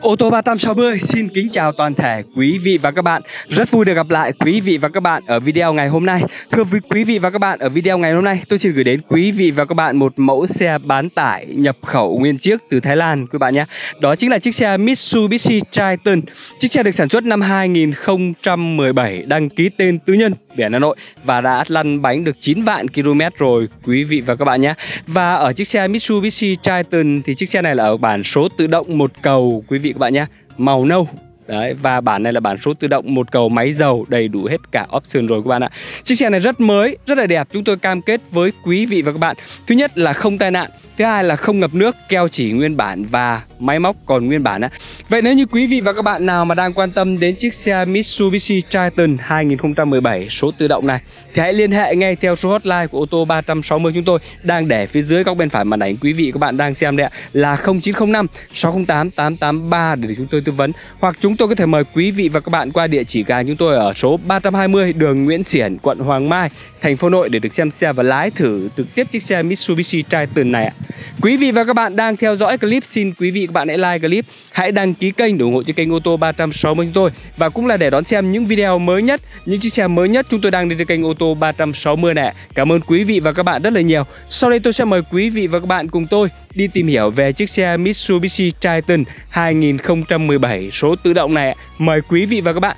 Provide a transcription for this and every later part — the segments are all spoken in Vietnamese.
Ô tô 360 xin kính chào toàn thể quý vị và các bạn. Rất vui được gặp lại quý vị và các bạn ở video ngày hôm nay. Thưa quý vị và các bạn, ở video ngày hôm nay tôi xin gửi đến quý vị và các bạn một mẫu xe bán tải nhập khẩu nguyên chiếc từ Thái Lan quý bạn nhé. Đó chính là chiếc xe Mitsubishi Triton. Chiếc xe được sản xuất năm 2017, đăng ký tên tư nhân biển Hà Nội và đã lăn bánh được 9 vạn km rồi quý vị và các bạn nhé. Và ở chiếc xe Mitsubishi Triton thì chiếc xe này là ở bản số tự động một cầu quý vị các bạn nhé, màu nâu. Đấy, và bản này là bản số tự động một cầu máy dầu đầy đủ hết cả option rồi các bạn ạ. Chiếc xe này rất mới, rất là đẹp. Chúng tôi cam kết với quý vị và các bạn. Thứ nhất là không tai nạn, thứ hai là không ngập nước, keo chỉ nguyên bản và máy móc còn nguyên bản á. Vậy nếu như quý vị và các bạn nào mà đang quan tâm đến chiếc xe Mitsubishi Triton 2017 số tự động này thì hãy liên hệ ngay theo số hotline của ô tô 360 chúng tôi đang để phía dưới góc bên phải màn ảnh quý vị các bạn đang xem đây ạ là 0905 608 883 để chúng tôi tư vấn hoặc chúng tôi có thể mời quý vị và các bạn qua địa chỉ ga chúng tôi ở số 320 đường Nguyễn Xiển, quận Hoàng Mai, thành phố Nội để được xem xe và lái thử trực tiếp chiếc xe Mitsubishi Triton này ạ. Quý vị và các bạn đang theo dõi clip xin quý vị các bạn hãy like clip, hãy đăng ký kênh để ủng hộ cho kênh ô tô 360 chúng tôi và cũng là để đón xem những video mới nhất, những chiếc xe mới nhất chúng tôi đang đi trên kênh ô tô 360 này. Cảm ơn quý vị và các bạn rất là nhiều. Sau đây tôi sẽ mời quý vị và các bạn cùng tôi đi tìm hiểu về chiếc xe Mitsubishi Triton 2017 số tự động này. Mời quý vị và các bạn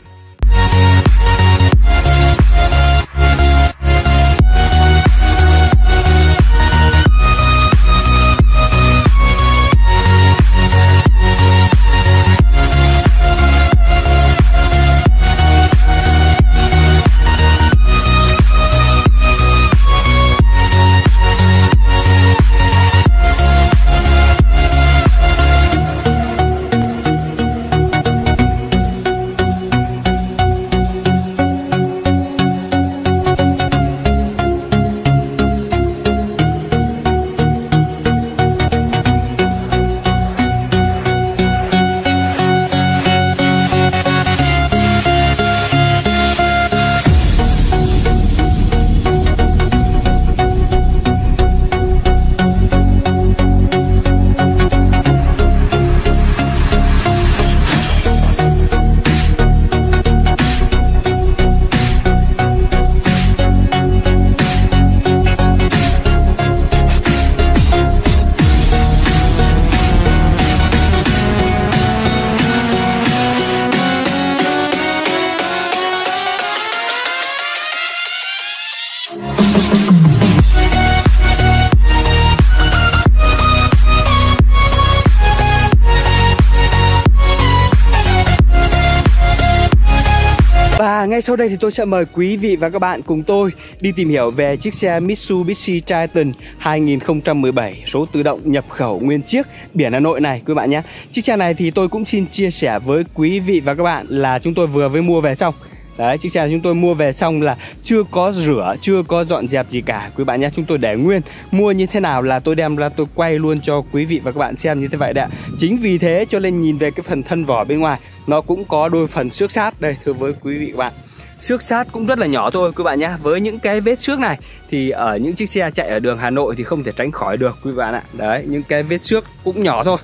ngay sau đây thì tôi sẽ mời quý vị và các bạn cùng tôi đi tìm hiểu về chiếc xe Mitsubishi Triton 2017 số tự động nhập khẩu nguyên chiếc biển Hà Nội này quý bạn nhé. Chiếc xe này thì tôi cũng xin chia sẻ với quý vị và các bạn là chúng tôi vừa mới mua về xong Đấy, chiếc xe chúng tôi mua về xong là chưa có rửa, chưa có dọn dẹp gì cả quý bạn nhé. Chúng tôi để nguyên, mua như thế nào là tôi đem ra tôi quay luôn cho quý vị và các bạn xem như thế vậy đấy ạ. Chính vì thế cho nên nhìn về cái phần thân vỏ bên ngoài nó cũng có đôi phần xước sát đây thưa với quý vị các bạn. Xước sát cũng rất là nhỏ thôi quý bạn nhé Với những cái vết xước này thì ở những chiếc xe chạy ở đường Hà Nội thì không thể tránh khỏi được quý bạn ạ. Đấy, những cái vết xước cũng nhỏ thôi.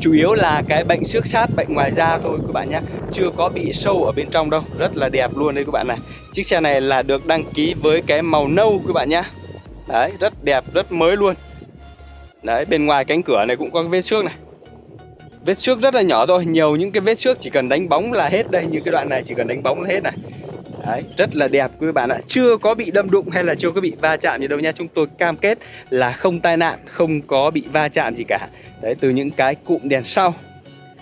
Chủ yếu là cái bệnh xước sát bệnh ngoài da thôi các bạn nhé chưa có bị sâu ở bên trong đâu. Rất là đẹp luôn đây các bạn này. Chiếc xe này là được đăng ký với cái màu nâu các bạn nhé đấy rất đẹp rất mới luôn. Đấy bên ngoài cánh cửa này cũng có cái vết xước này vết xước rất là nhỏ thôi nhiều những cái vết xước chỉ cần đánh bóng là hết đây như cái đoạn này chỉ cần đánh bóng là hết này. Đấy, rất là đẹp quý bạn ạ. Chưa có bị đâm đụng hay là chưa có bị va chạm gì đâu nha. Chúng tôi cam kết là không tai nạn Không có bị va chạm gì cả. Đấy, từ những cái cụm đèn sau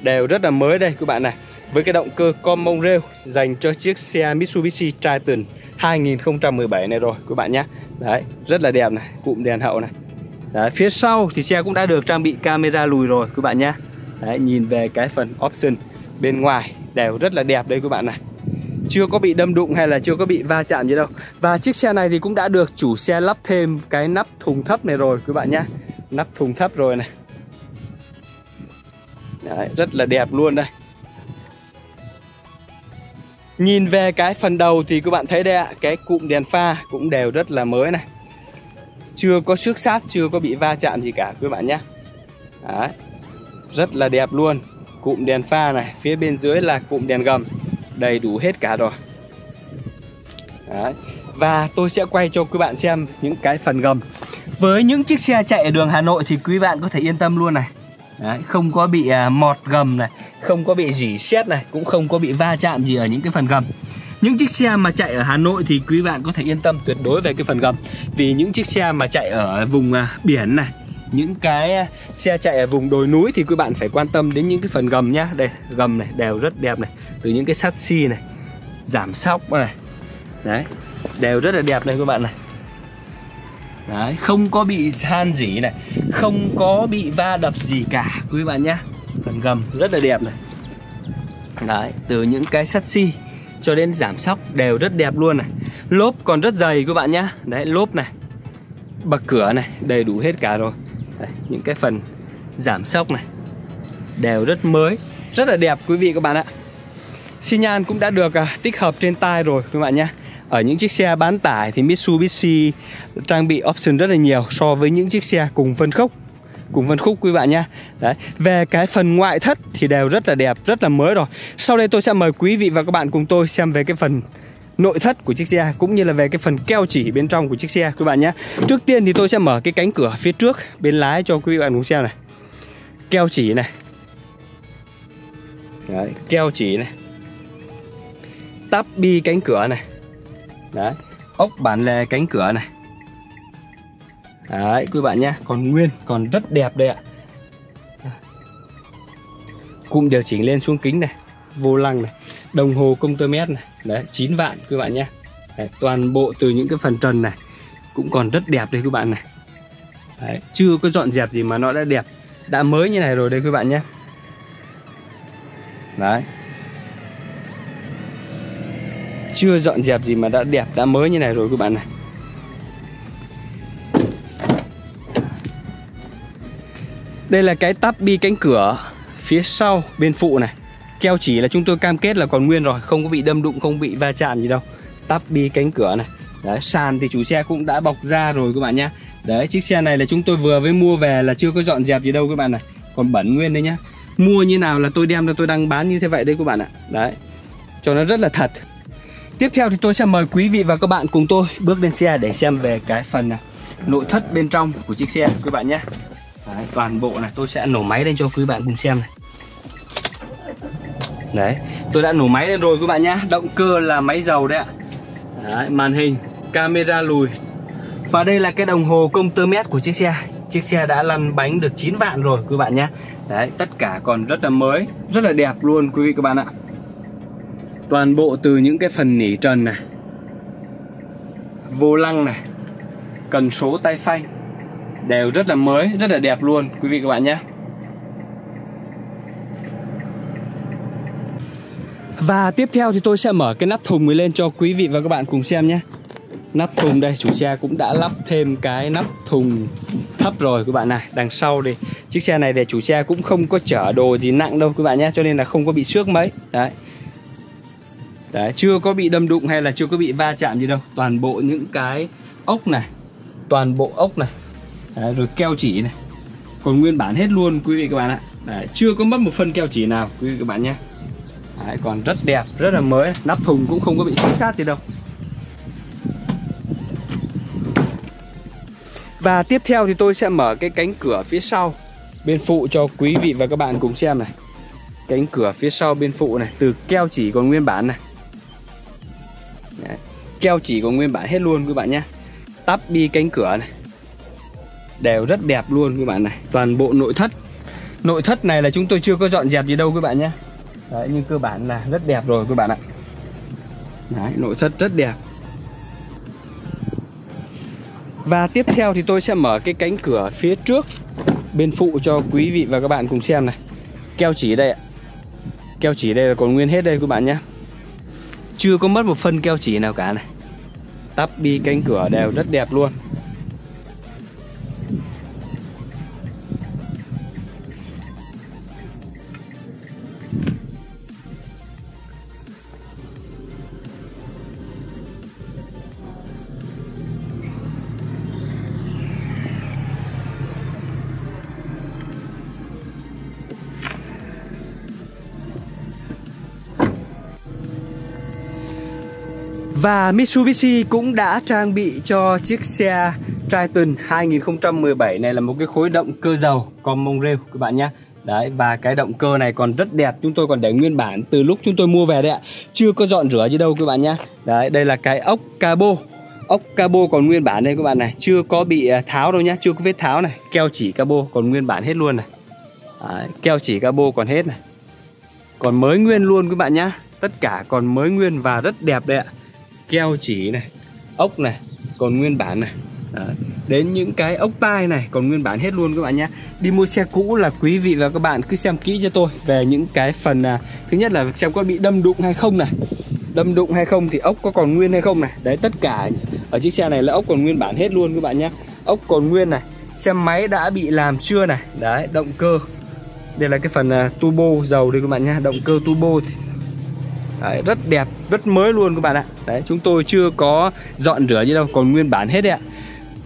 Đều rất là mới đây quý bạn này. Với cái động cơ common rail Dành cho chiếc xe Mitsubishi Triton 2017 này rồi quý bạn nhé. Đấy, rất là đẹp này Cụm đèn hậu này. Đấy, phía sau thì xe cũng đã được trang bị camera lùi rồi quý bạn nhé. Đấy, nhìn về cái phần option bên ngoài đều rất là đẹp đây các bạn này. Chưa có bị đâm đụng hay là chưa có bị va chạm gì đâu. Và chiếc xe này thì cũng đã được chủ xe lắp thêm cái nắp thùng thấp này rồi các bạn nhé. Nắp thùng thấp rồi này. Đấy, rất là đẹp luôn đây. Nhìn về cái phần đầu thì các bạn thấy đây ạ Cái cụm đèn pha cũng đều rất là mới này. Chưa có xước sát, chưa có bị va chạm gì cả các bạn nhé. Đấy. Rất là đẹp luôn. Cụm đèn pha này Phía bên dưới là cụm đèn gầm. Đầy đủ hết cả rồi. Đấy. Và tôi sẽ quay cho quý bạn xem những cái phần gầm. Với những chiếc xe chạy ở đường Hà Nội thì quý bạn có thể yên tâm luôn này. Đấy, Không có bị à, mọt gầm này Không có bị rỉ sét này Cũng không có bị va chạm gì ở những cái phần gầm. Những chiếc xe mà chạy ở Hà Nội thì quý bạn có thể yên tâm tuyệt đối về cái phần gầm. Vì những chiếc xe mà chạy ở vùng à, biển này những cái xe chạy ở vùng đồi núi thì quý bạn phải quan tâm đến những cái phần gầm nhá. Đây, gầm này đều rất đẹp này. Từ những cái sắt xi này, giảm sóc này. Đấy, đều rất là đẹp này các bạn này. Đấy, không có bị han gì này, không có bị va đập gì cả quý bạn nhá. Phần gầm rất là đẹp này. Đấy, từ những cái sắt xi cho đến giảm sóc đều rất đẹp luôn này. Lốp còn rất dày các bạn nhá. Đấy, lốp này, bậc cửa này, đầy đủ hết cả rồi đấy, những cái phần giảm sốc này đều rất mới rất là đẹp quý vị các bạn ạ. Xi nhan cũng đã được uh, tích hợp trên tay rồi các bạn nhé. Ở những chiếc xe bán tải thì Mitsubishi trang bị option rất là nhiều so với những chiếc xe cùng phân khúc cùng phân khúc quý bạn nhé. Đấy. Về cái phần ngoại thất thì đều rất là đẹp, rất là mới rồi. Sau đây tôi sẽ mời quý vị và các bạn cùng tôi xem về cái phần nội thất của chiếc xe cũng như là về cái phần keo chỉ bên trong của chiếc xe các bạn nhé. Trước tiên thì tôi sẽ mở cái cánh cửa phía trước bên lái cho quý vị bạn cùng xem này. Keo chỉ này. Đấy, keo chỉ này. Tắp bi cánh cửa này. Đấy, ốc bản lề cánh cửa này. Đấy, quý bạn nhé Còn nguyên, còn rất đẹp đây ạ. Cụm điều chỉnh lên xuống kính này Vô lăng này Đồng hồ công tơ mét này. Đấy, 9 vạn quý bạn nhé. Đấy, Toàn bộ từ những cái phần trần này Cũng còn rất đẹp đây quý bạn này. Đấy, Chưa có dọn dẹp gì mà nó đã đẹp Đã mới như này rồi đây quý bạn nhé. Đấy. Chưa dọn dẹp gì mà đã đẹp, đã mới như này rồi quý bạn này. Đây là cái tắp bi cánh cửa phía sau bên phụ này. Keo chỉ là chúng tôi cam kết là còn nguyên rồi Không có bị đâm đụng, không bị va chạm gì đâu. Tắp bi cánh cửa này. Đấy, sàn thì chủ xe cũng đã bọc ra rồi các bạn nhé Đấy, chiếc xe này là chúng tôi vừa mới mua về là chưa có dọn dẹp gì đâu các bạn này. Còn bẩn nguyên đấy nhá. Mua như nào là tôi đem ra tôi đang bán như thế vậy đấy các bạn ạ. Đấy, cho nó rất là thật. Tiếp theo thì tôi sẽ mời quý vị và các bạn cùng tôi bước lên xe để xem về cái phần à, nội thất bên trong của chiếc xe các bạn nhé Đấy, toàn bộ này tôi sẽ nổ máy lên cho quý bạn cùng xem này. Đấy, tôi đã nổ máy lên rồi các bạn nhá. Động cơ là máy dầu đấy ạ. Đấy, Màn hình, camera lùi. Và đây là cái đồng hồ công tơ mét của chiếc xe. Chiếc xe đã lăn bánh được 9 vạn rồi các bạn nhé Đấy, tất cả còn rất là mới Rất là đẹp luôn quý vị các bạn ạ. Toàn bộ từ những cái phần nỉ trần này Vô lăng này Cần số tay phanh Đều rất là mới, rất là đẹp luôn quý vị các bạn nhé Và tiếp theo thì tôi sẽ mở cái nắp thùng lên cho quý vị và các bạn cùng xem nhé. Nắp thùng đây, chủ xe cũng đã lắp thêm cái nắp thùng thấp rồi các bạn này Đằng sau thì chiếc xe này thì chủ xe cũng không có chở đồ gì nặng đâu các bạn nhé Cho nên là không có bị xước mấy. Đấy. Đấy, chưa có bị đâm đụng hay là chưa có bị va chạm gì đâu. Toàn bộ những cái ốc này Toàn bộ ốc này. Đấy, Rồi keo chỉ này. Còn nguyên bản hết luôn quý vị các bạn ạ. Đấy, Chưa có mất một phân keo chỉ nào quý vị các bạn nhé. Đấy, còn rất đẹp, rất là mới. Nắp thùng cũng không có bị xước sát gì đâu. Và tiếp theo thì tôi sẽ mở cái cánh cửa phía sau Bên phụ cho quý vị và các bạn cùng xem này. Cánh cửa phía sau bên phụ này Từ keo chỉ còn nguyên bản này. Đấy. Keo chỉ còn nguyên bản hết luôn các bạn nhé. Tắp bi cánh cửa này. Đều rất đẹp luôn các bạn này Toàn bộ nội thất. Nội thất này là chúng tôi chưa có dọn dẹp gì đâu các bạn nhé. Đấy, nhưng cơ bản là rất đẹp rồi các bạn ạ. Đấy, nội thất rất đẹp. Và tiếp theo thì tôi sẽ mở cái cánh cửa phía trước Bên phụ cho quý vị và các bạn cùng xem này. Keo chỉ đây ạ. Keo chỉ đây là còn nguyên hết đây các bạn nhé. Chưa có mất một phân keo chỉ nào cả này. Tắp bi cánh cửa đều rất đẹp luôn. Và Mitsubishi cũng đã trang bị cho chiếc xe Triton 2017 này là một cái khối động cơ dầu common rail các bạn nhé. Đấy và cái động cơ này còn rất đẹp. Chúng tôi còn để nguyên bản từ lúc chúng tôi mua về đấy ạ. Chưa có dọn rửa gì đâu các bạn nhé. Đấy đây là cái ốc cabo. Ốc cabo còn nguyên bản đây các bạn này. Chưa có bị à, tháo đâu nhá Chưa có vết tháo này. Keo chỉ cabo còn nguyên bản hết luôn này. Đấy, Keo chỉ cabo còn hết này. Còn mới nguyên luôn các bạn nhá Tất cả còn mới nguyên và rất đẹp đấy ạ. Keo chỉ này Ốc này Còn nguyên bản này. Đấy. Đến những cái ốc tai này còn nguyên bản hết luôn các bạn nhé. Đi mua xe cũ là quý vị và các bạn cứ xem kỹ cho tôi Về những cái phần à, Thứ nhất là xem có bị đâm đụng hay không này. Đâm đụng hay không thì ốc có còn nguyên hay không này. Đấy tất cả ở chiếc xe này là ốc còn nguyên bản hết luôn các bạn nhé. Ốc còn nguyên này Xem máy đã bị làm chưa này. Đấy động cơ. Đây là cái phần uh, turbo dầu đây các bạn nhé. Động cơ turbo Đấy, rất đẹp, rất mới luôn các bạn ạ. Đấy, chúng tôi chưa có dọn rửa gì đâu Còn nguyên bản hết đấy ạ.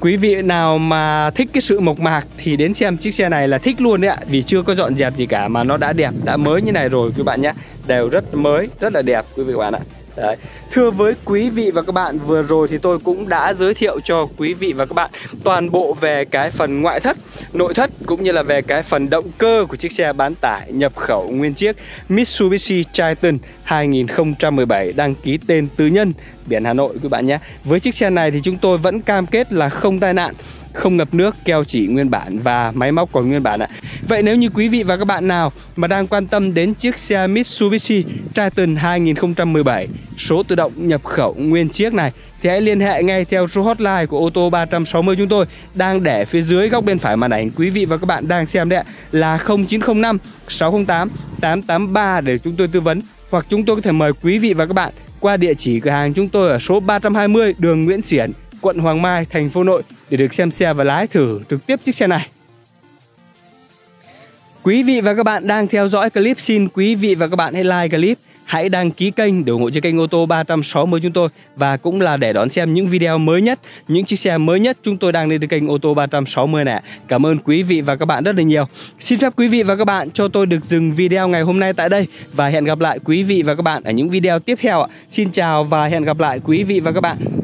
Quý vị nào mà thích cái sự mộc mạc thì đến xem chiếc xe này là thích luôn đấy ạ Vì chưa có dọn dẹp gì cả mà nó đã đẹp, đã mới như này rồi các bạn nhé. Đều rất mới, rất là đẹp quý vị và các bạn ạ. Đấy. Thưa với quý vị và các bạn, Vừa rồi thì tôi cũng đã giới thiệu cho quý vị và các bạn Toàn bộ về cái phần ngoại thất, Nội thất cũng như là về cái phần động cơ Của chiếc xe bán tải nhập khẩu nguyên chiếc Mitsubishi Triton 2017 Đăng ký tên tư nhân, Biển Hà Nội, quý bạn nhé Với chiếc xe này thì chúng tôi vẫn cam kết là không tai nạn không ngập nước, keo chỉ nguyên bản và máy móc còn nguyên bản ạ. Vậy nếu như quý vị và các bạn nào mà đang quan tâm đến chiếc xe Mitsubishi Triton 2017 số tự động nhập khẩu nguyên chiếc này thì hãy liên hệ ngay theo số hotline của ô tô 360 chúng tôi đang để phía dưới góc bên phải màn ảnh quý vị và các bạn đang xem đấy ạ là 0905 608 883 để chúng tôi tư vấn hoặc chúng tôi có thể mời quý vị và các bạn qua địa chỉ cửa hàng chúng tôi ở số 320 đường Nguyễn Xiển, quận Hoàng Mai, thành phố Nội để được xem xe và lái thử trực tiếp chiếc xe này. Quý vị và các bạn đang theo dõi clip xin quý vị và các bạn hãy like clip Hãy đăng ký kênh để ủng hộ cho kênh ô tô 360 chúng tôi Và cũng là để đón xem những video mới nhất Những chiếc xe mới nhất chúng tôi đang lên trên kênh ô tô 360 này. Cảm ơn quý vị và các bạn rất là nhiều. Xin phép quý vị và các bạn cho tôi được dừng video ngày hôm nay tại đây Và hẹn gặp lại quý vị và các bạn ở những video tiếp theo Xin chào và hẹn gặp lại quý vị và các bạn.